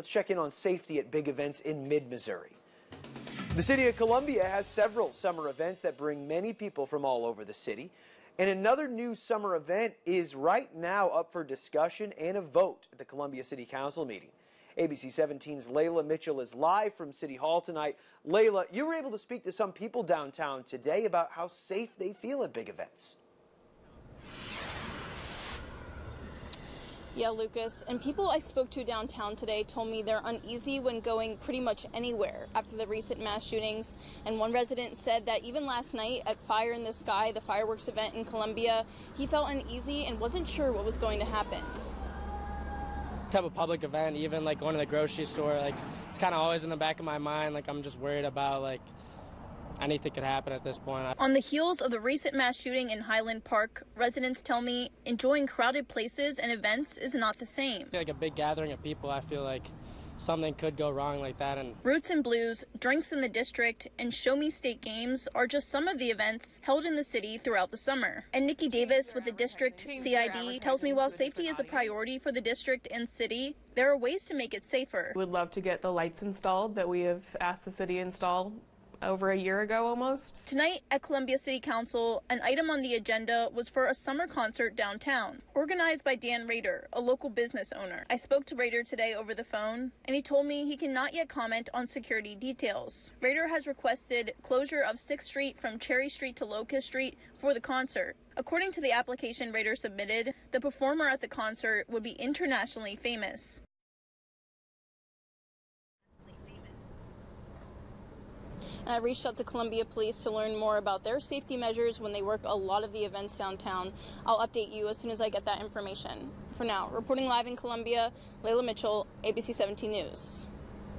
Let's check in on safety at big events in mid Missouri. The city of Columbia has several summer events that bring many people from all over the city. And another new summer event is right now up for discussion and a vote at the Columbia City Council meeting. ABC 17's Layla Mitchell is live from City Hall tonight. Layla, you were able to speak to some people downtown today about how safe they feel at big events. Yeah, Lucas. And people I spoke to downtown today told me they're uneasy when going pretty much anywhere after the recent mass shootings. And one resident said that even last night at Fire in the Sky, the fireworks event in Columbia, he felt uneasy and wasn't sure what was going to happen. Type of public event, even like going to the grocery store, like it's kind of always in the back of my mind. Like I'm just worried about like anything could happen at this point. On the heels of the recent mass shooting in Highland Park, residents tell me enjoying crowded places and events is not the same. Like a big gathering of people, I feel like something could go wrong like that and Roots and Blues, Drinks in the District, and Show Me State Games are just some of the events held in the city throughout the summer. And Nikki Davis with the district CID tells me while safety is a priority for the district and city, there are ways to make it safer. We'd love to get the lights installed that we have asked the city install over a year ago almost. Tonight at Columbia City Council, an item on the agenda was for a summer concert downtown, organized by Dan Rader, a local business owner. I spoke to Rader today over the phone, and he told me he cannot yet comment on security details. Rader has requested closure of 6th Street from Cherry Street to Locust Street for the concert. According to the application Rader submitted, the performer at the concert would be internationally famous. And I reached out to Columbia Police to learn more about their safety measures when they work a lot of the events downtown. I'll update you as soon as I get that information. For now, reporting live in Columbia, Layla Mitchell, ABC 17 News.